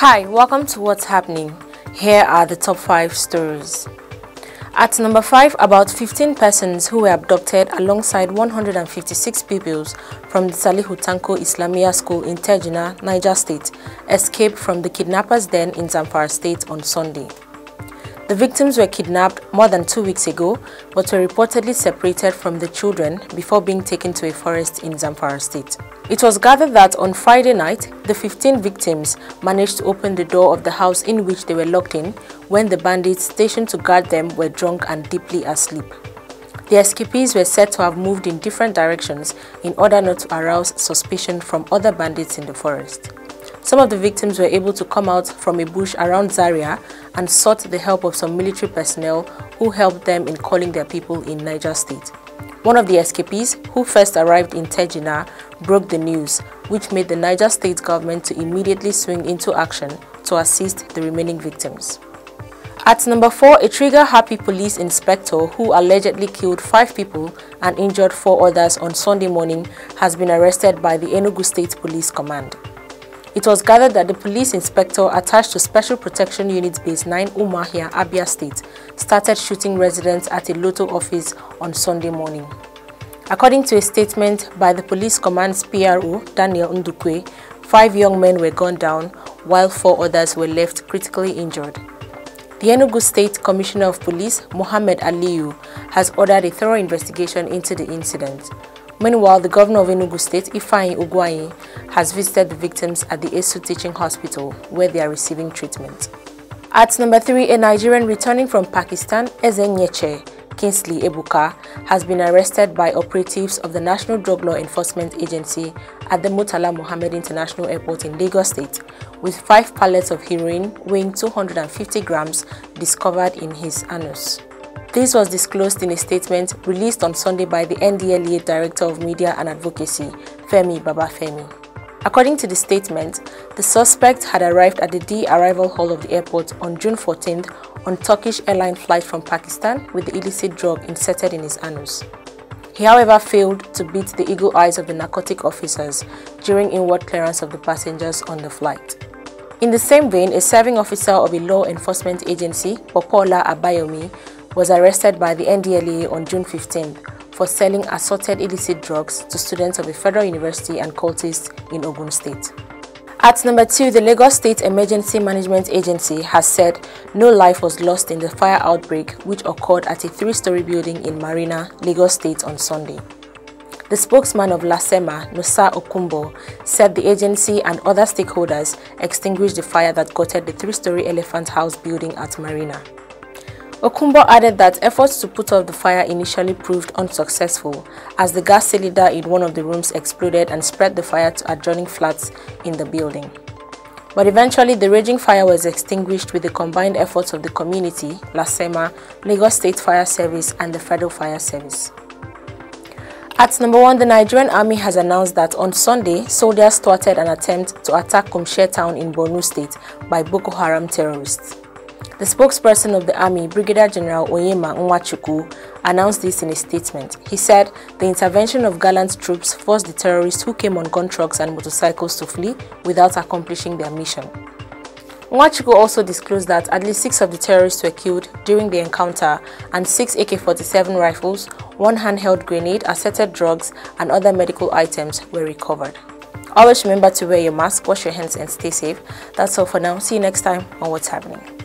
Hi, welcome to What's Happening. Here are the top 5 stories. At number 5, about 15 persons who were abducted alongside 156 pupils from the Salihu Tanko Islamia School in Tegina, Niger State, escaped from the kidnappers' den in Zamfara State on Sunday. The victims were kidnapped more than two weeks ago, but were reportedly separated from the children before being taken to a forest in Zamfara State. It was gathered that on Friday night, the 15 victims managed to open the door of the house in which they were locked in when the bandits stationed to guard them were drunk and deeply asleep. The escapees were said to have moved in different directions in order not to arouse suspicion from other bandits in the forest. Some of the victims were able to come out from a bush around Zaria and sought the help of some military personnel who helped them in calling their people in Niger State. One of the escapees, who first arrived in Tegina, broke the news, which made the Niger State government to immediately swing into action to assist the remaining victims. At number 4, a trigger-happy police inspector who allegedly killed five people and injured four others on Sunday morning has been arrested by the Enugu State Police Command. It was gathered that the police inspector attached to Special Protection Unit Base 9 Umuahia, Abia State, started shooting residents at a Lotto office on Sunday morning. According to a statement by the police command's PRO, Daniel Ndukwe, five young men were gunned down while four others were left critically injured. The Enugu State Commissioner of Police, Mohammed Aliyu, has ordered a thorough investigation into the incident. Meanwhile, the governor of Enugu State, Ifeanyi Ugwuanyi, has visited the victims at the ESU Teaching Hospital, where they are receiving treatment. At number 3, a Nigerian returning from Pakistan, Ezenyeche Kingsley Ebuka, has been arrested by operatives of the National Drug Law Enforcement Agency at the Murtala Mohammed International Airport in Lagos State, with five pallets of heroin weighing 250 grams discovered in his anus. This was disclosed in a statement released on Sunday by the NDLEA Director of Media and Advocacy, Femi Babafemi. According to the statement, the suspect had arrived at the D-arrival hall of the airport on June 14th on Turkish airline flight from Pakistan with the illicit drug inserted in his anus. He however failed to beat the eagle eyes of the narcotic officers during inward clearance of the passengers on the flight. In the same vein, a serving officer of a law enforcement agency, Popola Abayomi, was arrested by the NDLEA on June 15 for selling assorted illicit drugs to students of a federal university and cultists in Ogun State. At number 2, the Lagos State Emergency Management Agency has said no life was lost in the fire outbreak which occurred at a three-story building in Marina, Lagos State on Sunday. The spokesman of LASEMA, Nosa Okunbor, said the agency and other stakeholders extinguished the fire that gutted the three-story Elephant House building at Marina. Okunbor added that efforts to put out the fire initially proved unsuccessful as the gas cylinder in one of the rooms exploded and spread the fire to adjoining flats in the building. But eventually, the raging fire was extinguished with the combined efforts of the community, LASEMA, Lagos State Fire Service, and the Federal Fire Service. At number one, the Nigerian army has announced that on Sunday, soldiers thwarted an attempt to attack Kumshe town in Borno State by Boko Haram terrorists. The spokesperson of the army, Brigadier General Onyema Nwachukwu, announced this in a statement. He said the intervention of gallant troops forced the terrorists who came on gun trucks and motorcycles to flee without accomplishing their mission. Nwachukwu also disclosed that at least six of the terrorists were killed during the encounter and six AK-47 rifles, one handheld grenade, assorted drugs, and other medical items were recovered. Always remember to wear your mask, wash your hands, and stay safe. That's all for now. See you next time on What's Happening.